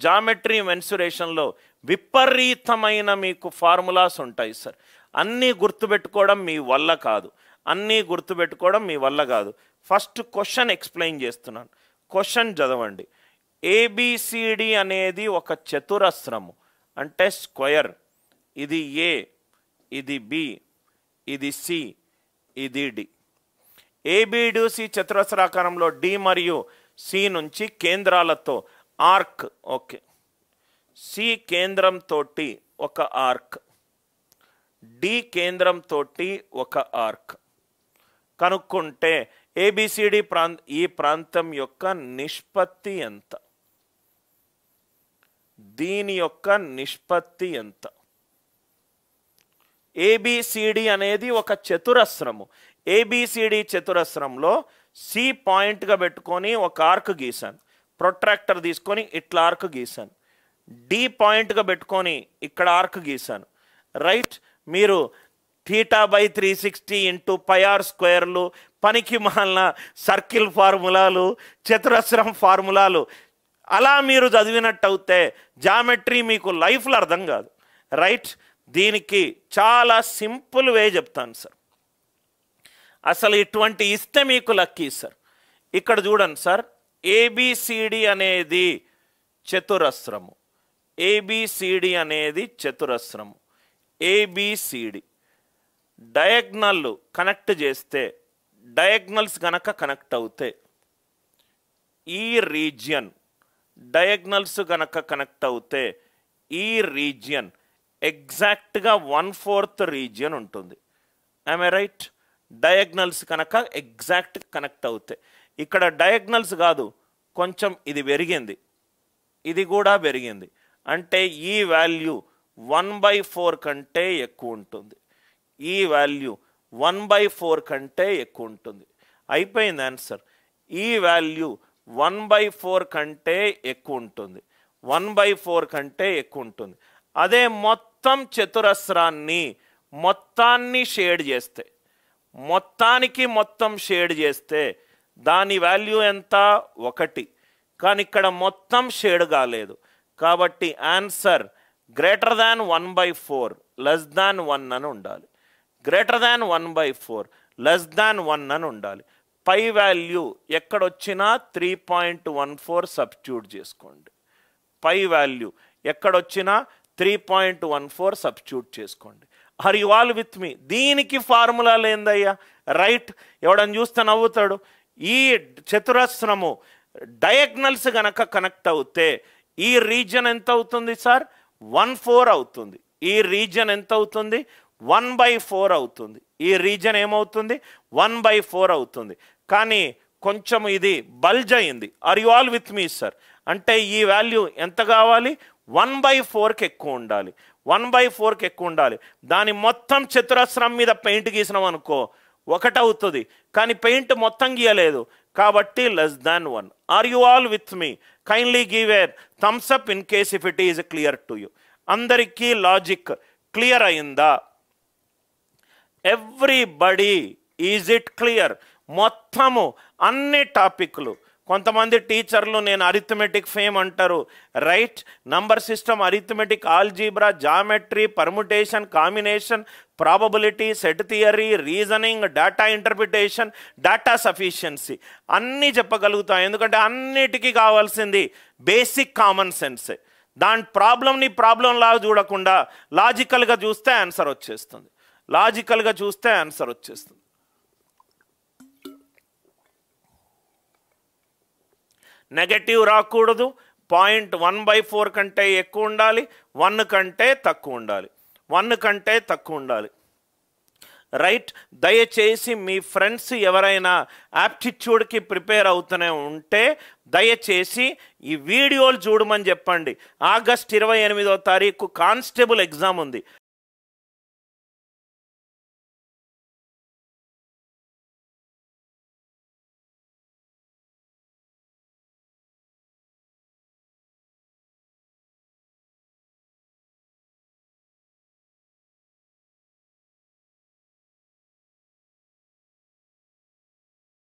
Geometry మెన్సురేషన్లో విపరీతమైన మీకు formulas ఉంటాయి సార్. అన్నీ గుర్తుపెట్టుకోవడం మీ వల్ల కాదు. అన్నీ గుర్తుపెట్టుకోవడం మీ వల్ల కాదు. ఫస్ట్ క్వశ్చన్ ఎక్స్ప్లెయిన్ చేస్తున్నాను. క్వశ్చన్ చదవండి. ఏబిసిడి అనేది ఒక చతురస్రము అంటే స్క్వయర్ ఇది ఏ ఇది బి ఇది సి ఇది D A B D C చతురస్రాకారంలో D మరియు సి నుంచి కేంద్రాలతో ఆర్క్ ఓకే. సి కేంద్రంతో ఒక ఆర్క్. డి కేంద్రంతో ఒక ఆర్క్. కనుక్కుంటే ఏబిసిడి ప్రాంత ఈ ప్రాంతం యొక్క నిష్పత్తి ఎంత? దీని యొక్క నిష్పత్తి ఎంత? ఏబిసిడి అనేది ఒక చతురస్రము. ఏబిసిడి చతురస్రంలో సి పాయింట్గా పెట్టుకొని ఒక ఆర్క్ గీసాను ప్రొట్రాక్టర్ తీసుకొని ఇట్లా ఆర్క్ గీసాను డి పాయింట్గా పెట్టుకొని ఇక్కడ ఆర్క్ గీసాను రైట్ మీరు theta by three sixty into pi r స్క్వేర్లు పనికి మాలిన సర్కిల్ ఫార్ములాలు చతురస్రం ఫార్ములాలు అలా మీరు చదివినట్టు అవుతే జామెట్రీ మీకు లైఫ్లో అర్థం కాదు. రైట్ దీనికి చాలా సింపుల్ వే చెప్తాను సార్. అసలు ఇటువంటి ఇస్తే మీకు లక్కీ సార్. ఇక్కడ చూడండి సార్ ఏబిసిడి అనేది చతురస్రము. ఏబిసిడి అనేది చతురస్రము. ఏబిసిడి డయాగ్నల్ కనెక్ట్ చేస్తే డయాగ్నల్స్ కనుక కనెక్ట్ అవుతే ఈ రీజియన్ డయాగ్నల్స్ కనుక కనెక్ట్ అవుతే ఈ రీజియన్ ఎగ్జాక్ట్గా వన్ ఫోర్త్ రీజియన్ ఉంటుంది. ఐ రైట్ డయాగ్నల్స్ కనుక ఎగ్జాక్ట్ కనెక్ట్ అవుతాయి ఇక్కడ డయాగ్నల్స్ కాదు కొంచెం ఇది పెరిగింది. ఇది కూడా పెరిగింది. అంటే ఈ వాల్యూ వన్ బై ఫోర్ కంటే ఎక్కువ ఉంటుంది. ఈ వాల్యూ వన్ బై ఫోర్ కంటే ఎక్కువ ఉంటుంది. అయిపోయింది ఆన్సర్ ఈ వాల్యూ వన్ బై ఫోర్ కంటే ఎక్కువ ఉంటుంది. వన్ బై ఫోర్ కంటే ఎక్కువ ఉంటుంది. అదే మొత్తం చతురస్రాన్ని మొత్తాన్ని షేడ్ చేస్తే మొత్తానికి మొత్తం షేడ్ చేస్తే దాని వాల్యూ ఎంత? ఒకటి. కానీ ఇక్కడ మొత్తం షేడ్ కాలేదు. కాబట్టి answer greater than one by four less than one అని ఉండాలి. Greater than one by four less than one అని ఉండాలి. Pi value ఎక్కడొచ్చినా three point one four substitute చేసుకోండి. Pi value ఎక్కడొచ్చినా three point one four substitute చేసుకోండి. Are you all with me? దీనికి formula లేదయ్యా. Right. ఎవడని చూస్తే నవ్వుతాడు. ఈ చతురస్రము డయాగ్నల్స్ గనక కనెక్ట్ అవుతే ఈ రీజన్ ఎంత అవుతుంది సార్? వన్ ఫోర్ అవుతుంది. ఈ రీజన్ ఎంత అవుతుంది? వన్ బై ఫోర్ అవుతుంది. ఈ రీజన్ ఏమవుతుంది? వన్ బై ఫోర్ అవుతుంది. కానీ కొంచెం ఇది బల్జ్ అయింది. Are you all with me sir అంటే ఈ వాల్యూ ఎంత కావాలి? వన్ బై ఫోర్కి ఎక్కువ ఉండాలి. వన్ బై ఫోర్కి ఎక్కువ ఉండాలి. దాని మొత్తం చతురస్రం మీద పెయింట్ గీసినాం అనుకో ఒకటవుతుంది. కానీ పెయింట్ మొత్తం గీయలేదు. కాబట్టి less than one are you all with me kindly give a thumbs up in case if it is clear to you అందరికీ లాజిక్ క్లియర్ అయిందా? ఎవ్రీబడి ఈజ్ ఇట్ క్లియర్ మొత్తము అన్ని టాపిక్లు కొంతమంది టీచర్లు నేను అరిథమెటిక్ ఫేమ్ అంటారు. Right number system arithmetic algebra geometry permutation combination probability set theory reasoning data interpretation data sufficiency అన్నీ చెప్పగలుగుతాం. ఎందుకంటే అన్నిటికీ కావాల్సింది బేసిక్ కామన్ సెన్సే దాని ప్రాబ్లంని ప్రాబ్లం లాగా చూడకుండా లాజికల్గా చూస్తే ఆన్సర్ వచ్చేస్తుంది. లాజికల్గా చూస్తే ఆన్సర్ వచ్చేస్తుంది. నెగటివ్ రాకూడదు. పాయింట్ వన్ బై ఫోర్ కంటే ఎక్కువ ఉండాలి. వన్ కంటే తక్కువ ఉండాలి. వన్ కంటే తక్కువ ఉండాలి. రైట్ దయచేసి మీ ఫ్రెండ్స్ ఎవరైనా యాప్టిట్యూడ్కి ప్రిపేర్ అవుతూనే ఉంటే దయచేసి ఈ వీడియోలు చూడమని చెప్పండి. ఆగస్ట్ ఇరవై ఎనిమిదో తారీఖు కానిస్టేబుల్ ఎగ్జామ్ ఉంది.